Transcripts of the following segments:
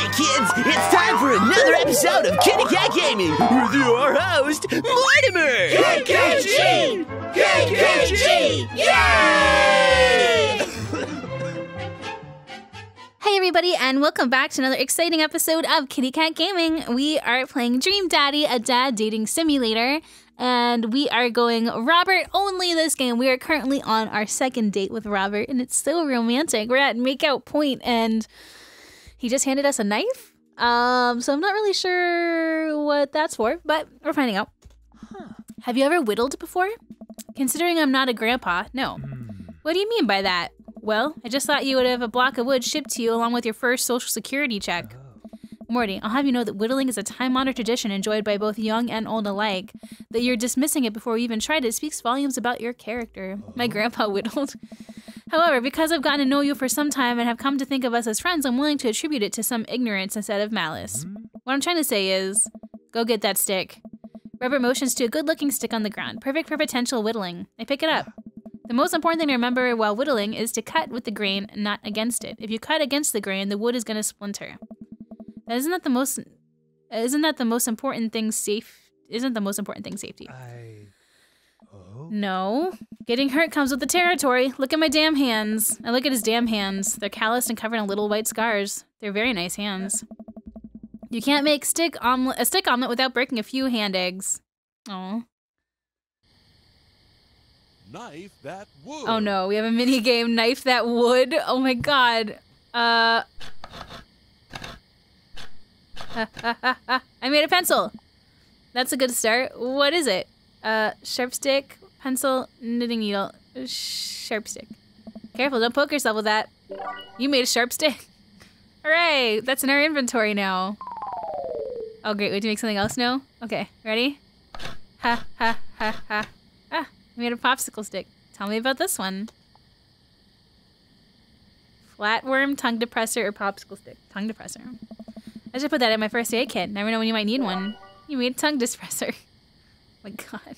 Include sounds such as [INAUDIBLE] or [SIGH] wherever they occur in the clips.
Hey kids, it's time for another episode of Kitty Kat Gaming with your host, Mortemer! KKG! KKG! Yay! Hey everybody, and welcome back to another exciting episode of Kitty Kat Gaming. We are playing Dream Daddy, a dad dating simulator, and we are going Robert only this game. We are currently on our second date with Robert, and it's so romantic. We're at makeout point, and he just handed us a knife. Um, so I'm not really sure what that's for, but we're finding out. Have you ever whittled before? Considering I'm not a grandpa, no. What do you mean by that? Well, I just thought you would have a block of wood shipped to you along with your first social security check. Morty, I'll have you know that whittling is a time honored tradition enjoyed by both young and old alike. That you're dismissing it before you even tried it speaks volumes about your character. My grandpa [LAUGHS] whittled. However, because I've gotten to know you for some time and have come to think of us as friends, I'm willing to attribute it to some ignorance instead of malice. What I'm trying to say is go get that stick. Robert motions to a good looking stick on the ground, perfect for potential whittling. I pick it up. The most important thing to remember while whittling is to cut with the grain, not against it. If you cut against the grain, the wood is going to splinter. Isn't that the most? Isn't that the most important thing? Safe? Isn't the most important thing safety? I. Oh. No. Getting hurt comes with the territory. Look at my damn hands. I look at his damn hands. They're calloused and covered in little white scars. They're very nice hands. You can't make stick omelet a stick omelet without breaking a few hand eggs. Oh. Knife that wood. Oh no, we have a mini game knife that wood. Oh my god. Uh [LAUGHS] I made a pencil. That's a good start. What is it? Uh sharp stick, pencil, knitting needle, sharp stick. Careful, don't poke yourself with that. You made a sharp stick. [LAUGHS] Hooray! That's in our inventory now. Oh great, we have to make something else now? Okay, ready? Ha ha ha ha. Ah, I made a popsicle stick. Tell me about this one. Flatworm, tongue depressor, or popsicle stick? Tongue depressor. I should put that in my first aid kit. Never know when you might need one. You made a tongue [LAUGHS] depressor. my god.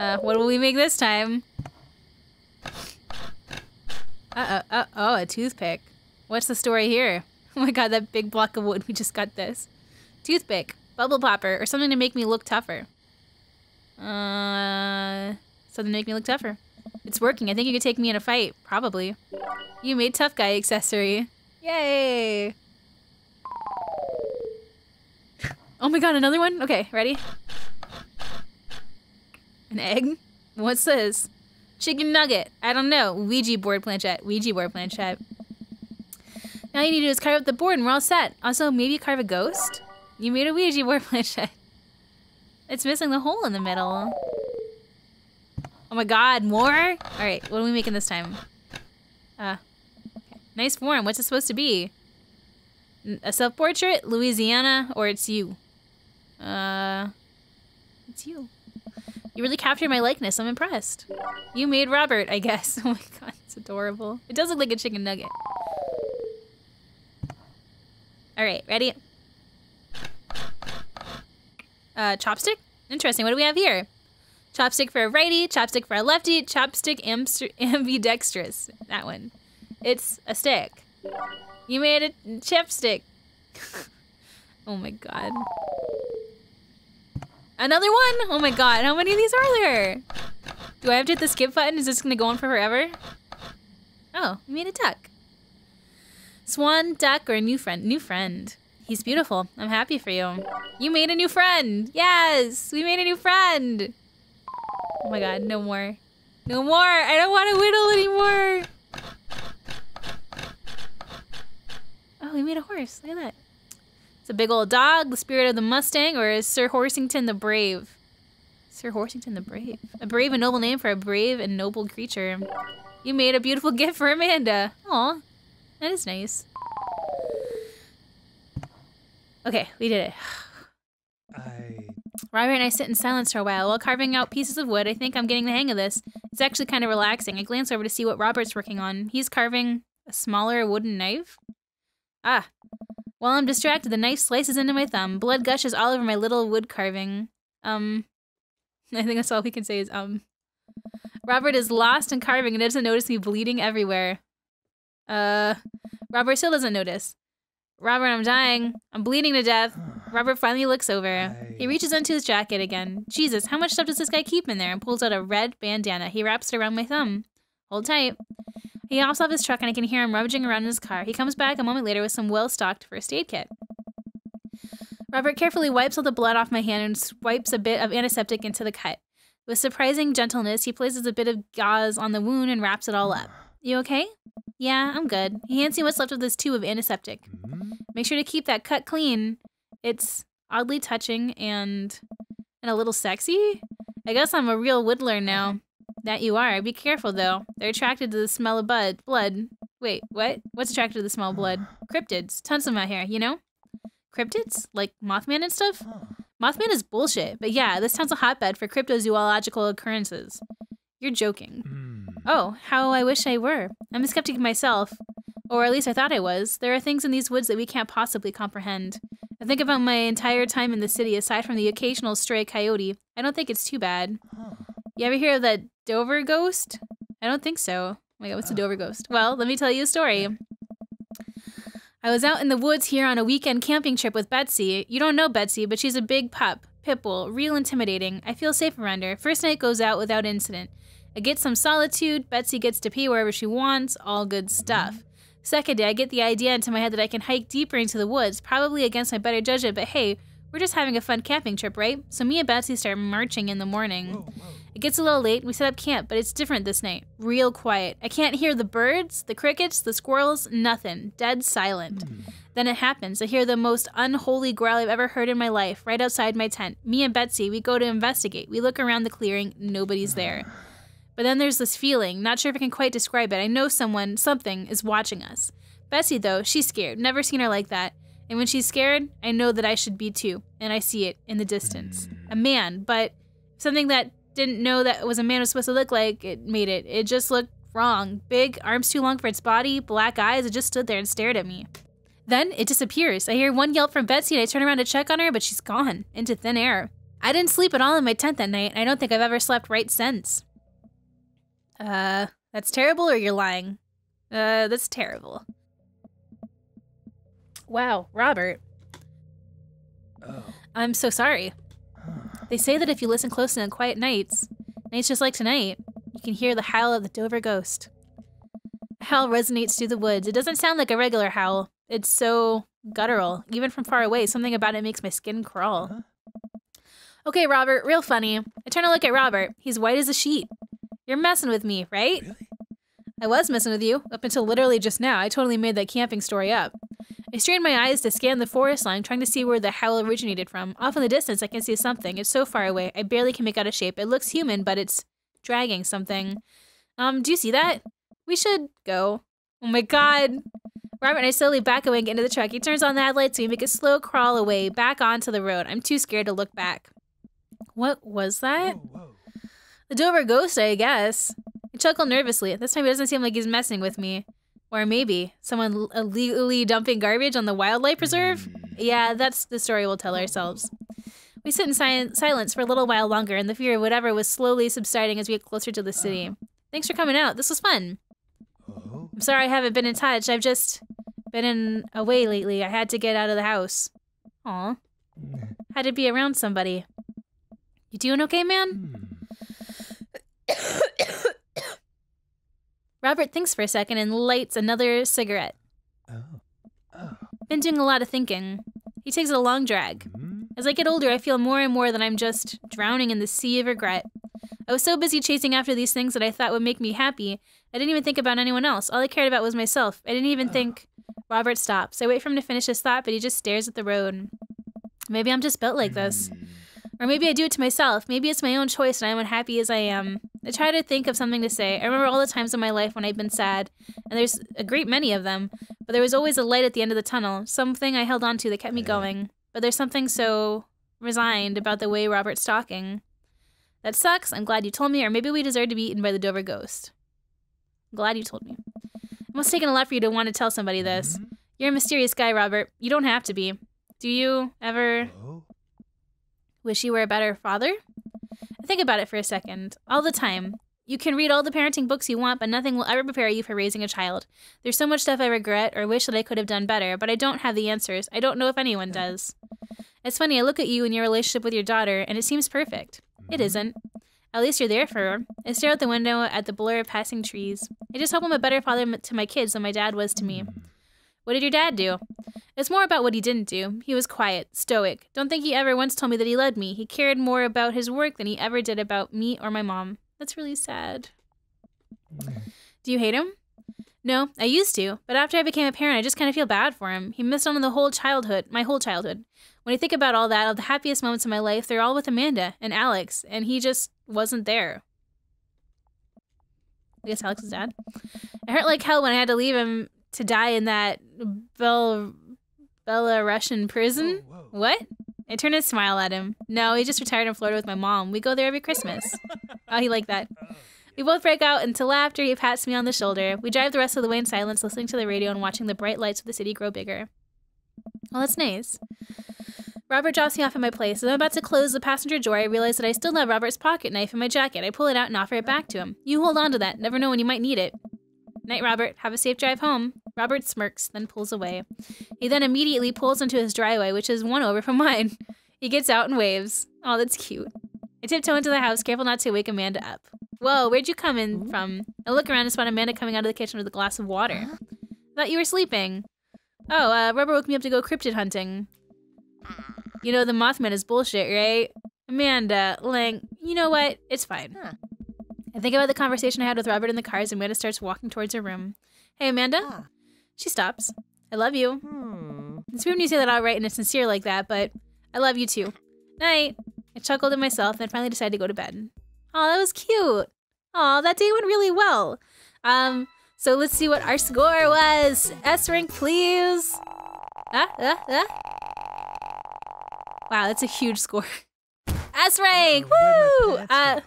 Uh, what will we make this time? Uh oh, a toothpick. What's the story here? [LAUGHS] Oh my god, that big block of wood, we just got this. Toothpick, bubble popper, or something to make me look tougher. Uh, something to make me look tougher. It's working. I think you could take me in a fight. Probably. You made tough guy accessory. Yay! [LAUGHS] Oh my god, another one? Okay, ready? An egg? What's this? Chicken nugget. I don't know. Ouija board planchette. Ouija board planchette. Now you need to do is carve up the board and we're all set. Also, maybe carve a ghost? You made a Ouija board [LAUGHS] planchette. It's missing the hole in the middle. Oh my god, more? Alright, what are we making this time? Uh, okay. Nice form. What's it supposed to be? A self-portrait? Louisiana? Or it's you? Uh, it's you. You really captured my likeness. I'm impressed. You made Robert, I guess. [LAUGHS] Oh my god, it's adorable. It does look like a chicken nugget. Alright, ready? Uh, chopstick? Interesting. What do we have here? Chopstick for a righty, chopstick for a lefty, chopstick [LAUGHS] ambidextrous. That one. It's a stick. You made a chipstick. [LAUGHS] oh my god. Another one? Oh my god, how many of these are there? Do I have to hit the skip button? Is this gonna go on for forever? Oh, you made a duck. Swan, duck, or a new friend? New friend. He's beautiful. I'm happy for you. You made a new friend. Yes, we made a new friend. Oh my god, no more. No more. I don't want to whittle anymore. Oh, we made a horse. Look at that. It's a big old dog, the spirit of the Mustang, or is Sir Horsington the Brave? Sir Horsington the Brave. A brave and noble name for a brave and noble creature. You made a beautiful [LAUGHS] gift for Amanda. Aw, that is nice. Okay, we did it. I. Robert and I sit in silence for a while while carving out pieces of wood. I think I'm getting the hang of this. It's actually kind of relaxing. I glance over to see what Robert's working on. He's carving a smaller wooden knife. Ah. While I'm distracted, the knife slices into my thumb. Blood gushes all over my little wood carving. Um, [LAUGHS] I think that's all we can say is um. Robert is lost in carving and doesn't notice me bleeding everywhere. Uh, Robert still doesn't notice. Robert, I'm dying. I'm bleeding to death. Robert finally looks over. He reaches into his jacket again. Jesus, how much stuff does this guy keep in there? And pulls out a red bandana. He wraps it around my thumb. Hold tight. He hops off his truck and I can hear him rummaging around in his car. He comes back a moment later with some well stocked first aid kit. Robert carefully wipes all the blood off my hand and swipes a bit of antiseptic into the cut. With surprising gentleness, he places a bit of gauze on the wound and wraps it all up. You okay? Yeah, I'm good. He hands me what's left of this tube of antiseptic. Hmm? Make sure to keep that cut clean. It's oddly touching and and a little sexy. I guess I'm a real whittler now. That you are. Be careful though. They're attracted to the smell of bud blood. Wait, what? What's attracted to the smell of blood? Cryptids. Tons of them out here, you know? Cryptids? Like Mothman and stuff? Mothman is bullshit, but yeah, this town's a hotbed for cryptozoological occurrences. You're joking. Hmm. Oh, how I wish I were. I'm a skeptic myself. Or at least I thought I was. There are things in these woods that we can't possibly comprehend. I think about my entire time in the city, aside from the occasional stray coyote. I don't think it's too bad. You ever hear of that Dover ghost? I don't think so. Oh my god, what's a Dover ghost? Well, let me tell you a story. I was out in the woods here on a weekend camping trip with Betsy. You don't know Betsy, but she's a big pup. Pitbull, real intimidating. I feel safe around her. First night goes out without incident. I get some solitude. Betsy gets to pee wherever she wants. All good stuff. Second day, I get the idea into my head that I can hike deeper into the woods, probably against my better judgment, but hey, we're just having a fun camping trip, right? So me and Betsy start marching in the morning. It gets a little late. We set up camp, but it's different this night. Real quiet. I can't hear the birds, the crickets, the squirrels, nothing. Dead silent. Then it happens. I hear the most unholy growl I've ever heard in my life right outside my tent. Me and Betsy, we go to investigate. We look around the clearing. Nobody's there. But then there's this feeling, not sure if I can quite describe it. I know someone, something, is watching us. Betsy, though, she's scared. Never seen her like that. And when she's scared, I know that I should be too. And I see it in the distance. A man, but something that didn't know that was a man was supposed to look like, it made it. It just looked wrong. Big, arms too long for its body, black eyes. It just stood there and stared at me. Then it disappears. I hear one yelp from Betsy and I turn around to check on her, but she's gone into thin air. I didn't sleep at all in my tent that night, and I don't think I've ever slept right since. Uh, that's terrible or you're lying? Uh, that's terrible. Wow, Robert. Oh. I'm so sorry. They say that if you listen closely on quiet nights, nights just like tonight, you can hear the howl of the Dover ghost. The howl resonates through the woods. It doesn't sound like a regular howl. It's so guttural. Even from far away, something about it makes my skin crawl. Uh-huh. Okay, Robert, real funny. I turn to look at Robert. He's white as a sheet. You're messing with me, right? Really? I was messing with you up until literally just now. I totally made that camping story up. I strain my eyes to scan the forest line, trying to see where the howl originated from. Off in the distance, I can see something. It's so far away, I barely can make out a shape. It looks human, but it's dragging something. Um, do you see that? We should go. Oh my god. Robert and I slowly back away and get into the truck. He turns on the headlights so we make a slow crawl away back onto the road. I'm too scared to look back. What was that? Whoa, whoa. The Dover ghost, I guess. I chuckle nervously. This time it doesn't seem like he's messing with me. Or maybe someone illegally dumping garbage on the wildlife preserve? Mm. Yeah, that's the story we'll tell ourselves. We sit in si- silence for a little while longer, and the fear of whatever was slowly subsiding as we get closer to the city. Uh-huh. Thanks for coming out. This was fun. Oh. I'm sorry I haven't been in touch. I've just been in away lately. I had to get out of the house. Aw. Mm. Had to be around somebody. You doing okay, man? Hmm. Robert thinks for a second and lights another cigarette. Oh. Oh. Been doing a lot of thinking. He takes a long drag. Hmm? As I get older, I feel more and more that I'm just drowning in the sea of regret. I was so busy chasing after these things that I thought would make me happy, I didn't even think about anyone else. All I cared about was myself. I didn't even think. Robert stops. I wait for him to finish his thought, but he just stares at the road. Maybe I'm just built like this. Or maybe I do it to myself. Maybe it's my own choice and I'm unhappy as I am. I try to think of something to say. I remember all the times in my life when I've been sad, and there's a great many of them, but there was always a light at the end of the tunnel, something I held on to that kept me going. But there's something so resigned about the way Robert's talking. That sucks. I'm glad you told me, or maybe we deserve to be eaten by the Dover ghost. I'm glad you told me. It must have taken a lot for you to want to tell somebody this. Mm-hmm. You're a mysterious guy, Robert. You don't have to be. Do you ever Oh. wish you were a better father? Think about it for a second. All the time. You can read all the parenting books you want, but nothing will ever prepare you for raising a child. There's so much stuff I regret or wish that I could have done better, but I don't have the answers. I don't know if anyone does. It's funny, I look at you and your relationship with your daughter, and it seems perfect. It mm-hmm. isn't. At least you're there for her. I stare out the window at the blur of passing trees. I just hope I'm a better father to my kids than my dad was to me. What did your dad do? It's more about what he didn't do. He was quiet, stoic. Don't think he ever once told me that he loved me. He cared more about his work than he ever did about me or my mom. That's really sad. Do you hate him? No, I used to, but after I became a parent, I just kind of feel bad for him. He missed out on the whole childhood, my whole childhood. When I think about all that, all the happiest moments of my life, they're all with Amanda and Alex, and he just wasn't there. I guess Alex's dad. I hurt like hell when I had to leave him to die in that Bel Belarusian prison. Whoa, whoa. What? I turned and smile at him. No, he just retired in Florida with my mom. We go there every Christmas. [LAUGHS] oh, he liked that. We both break out into laughter. He pats me on the shoulder. We drive the rest of the way in silence, listening to the radio and watching the bright lights of the city grow bigger. Well, that's nice. Robert drops me off at my place. As I'm about to close the passenger door, I realize that I still have Robert's pocket knife in my jacket. I pull it out and offer it back to him. You hold on to that. Never know when you might need it. Night, Robert. Have a safe drive home. Robert smirks, then pulls away. He then immediately pulls into his driveway, which is one over from mine. He gets out and waves. Oh, that's cute. I tiptoe into the house, careful not to wake Amanda up. Whoa, where'd you come in from? I look around and spot Amanda coming out of the kitchen with a glass of water. Thought you were sleeping. Oh, uh, Robert woke me up to go cryptid hunting. You know, the Mothman is bullshit, right? Amanda, Lang, you know what? It's fine. I think about the conversation I had with Robert in the car as Amanda starts walking towards her room. Hey, Amanda? Ah. She stops. I love you. Hmm. It's weird when you say that outright and it's sincere like that, but I love you too. Night. I chuckled to myself, then finally decided to go to bed. Oh, that was cute. Oh, that day went really well. Um, so let's see what our score was. S rank, please. Ah, ah, ah. Wow, that's a huge score. [LAUGHS] S rank, Oh, woo! Uh?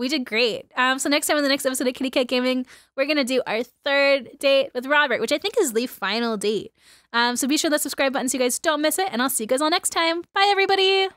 We did great. Um, so next time in the next episode of Kitty Kat Gaming, we're gonna do our third date with Robert, which I think is the final date. Um, so be sure to subscribe button so you guys don't miss it, and I'll see you guys all next time. Bye, everybody.